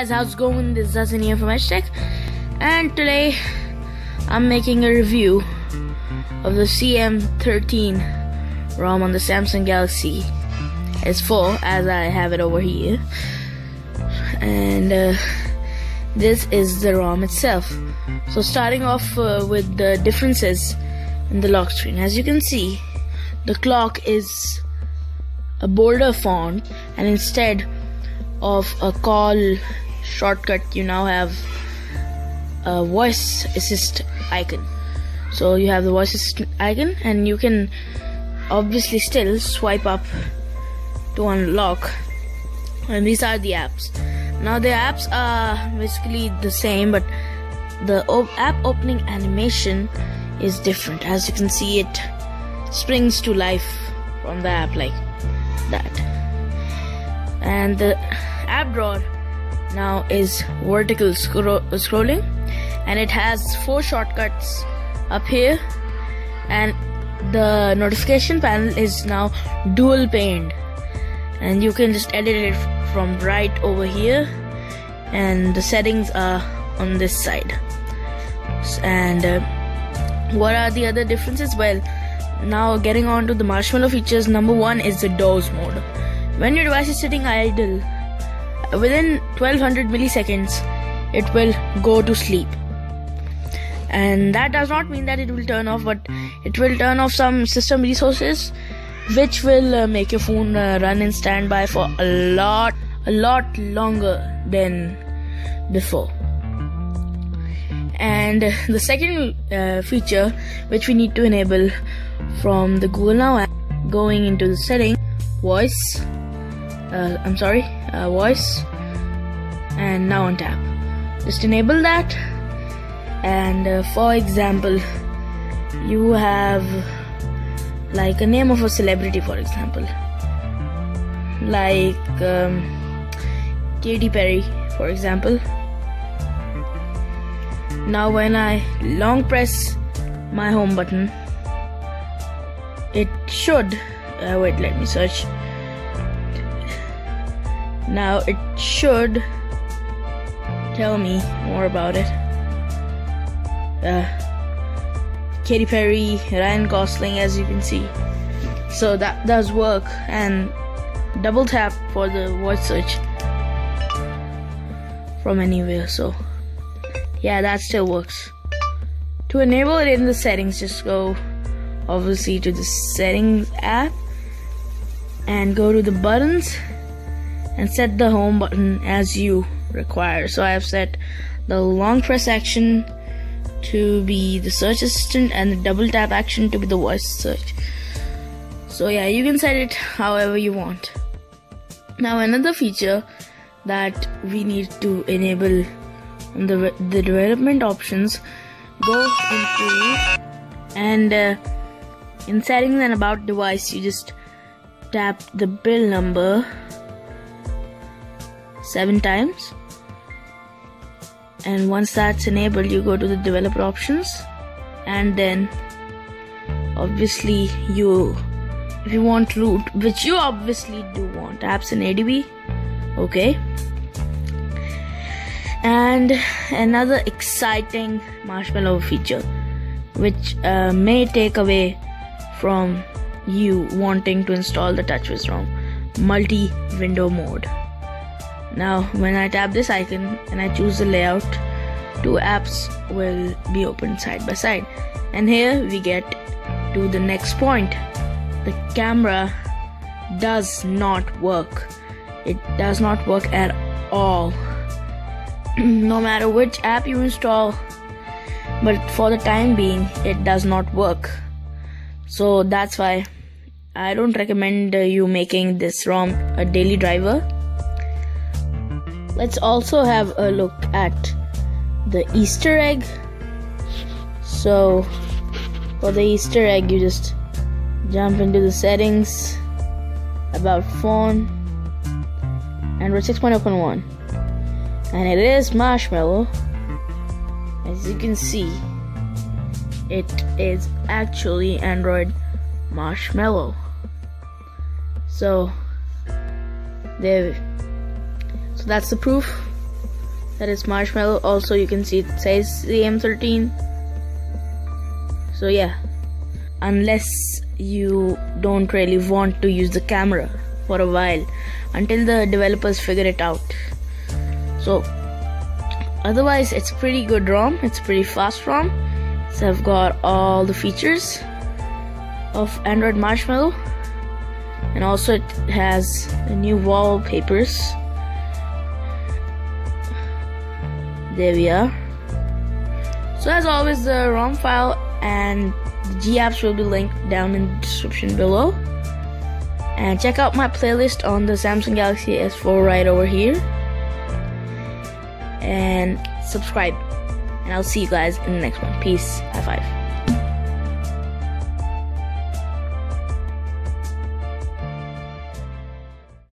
guys, how's it going? This is Hassan here from Tech, and today I'm making a review of the CM13 ROM on the Samsung Galaxy S4 as I have it over here. And uh, this is the ROM itself. So starting off uh, with the differences in the lock screen. As you can see, the clock is a bolder font and instead of a call shortcut you now have a voice assist icon. So you have the voice assistant icon and you can obviously still swipe up to unlock. And these are the apps. Now the apps are basically the same but the app opening animation is different. As you can see it springs to life from the app like that. And the app drawer now is vertical scro scrolling and it has four shortcuts up here and the notification panel is now dual paned. And you can just edit it from right over here and the settings are on this side. And uh, what are the other differences? Well now getting on to the marshmallow features number one is the doze mode. When your device is sitting idle within 1200 milliseconds it will go to sleep. And that does not mean that it will turn off but it will turn off some system resources which will uh, make your phone uh, run in standby for a lot a lot longer than before. And the second uh, feature which we need to enable from the Google Now app going into the setting voice uh, I'm sorry uh, voice. And now on tap. Just enable that. And uh, for example you have like a name of a celebrity for example. Like um, Katy Perry for example. Now when I long press my home button it should uh, wait let me search now it should tell me more about it. Uh, Katy Perry, Ryan Gosling, as you can see. So that does work, and double tap for the voice search from anywhere. So yeah, that still works. To enable it in the settings, just go obviously to the settings app and go to the buttons and set the home button as you require. So I have set the long press action to be the search assistant and the double tap action to be the voice search. So yeah, you can set it however you want. Now another feature that we need to enable on the the development options go into and uh, in settings and about device you just tap the build number seven times. And once that's enabled you go to the developer options. And then obviously you if you want root which you obviously do want apps in ADB okay? And another exciting marshmallow feature which uh, may take away from you wanting to install the TouchWiz ROM multi window mode now when I tap this icon and I choose the layout, two apps will be opened side by side. And here we get to the next point. The camera does not work. It does not work at all. no matter which app you install, but for the time being, it does not work. So that's why I don't recommend you making this ROM a daily driver Let's also have a look at the Easter egg. So, for the Easter egg, you just jump into the settings, about phone, Android 6.0.1. And it is Marshmallow. As you can see, it is actually Android Marshmallow. So, there so that's the proof. That it's marshmallow. Also you can see it says the CM13. so yeah. Unless you don't really want to use the camera for a while until the developers figure it out. So otherwise it's pretty good ROM. It's pretty fast ROM. So I've got all the features of Android Marshmallow. And also it has new wallpapers there we are. So as always the ROM file and the GApps will be linked down in the description below. And check out my playlist on the Samsung Galaxy S4 right over here. And subscribe. And I'll see you guys in the next one. Peace. High five